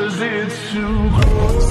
cause it's too close.